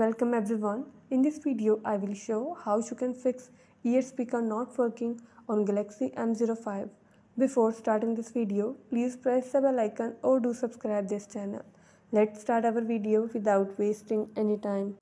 Welcome everyone. In this video I will show how you can fix ear speaker not working on Galaxy M05. Before starting this video, please press the bell icon or do subscribe this channel. Let's start our video without wasting any time.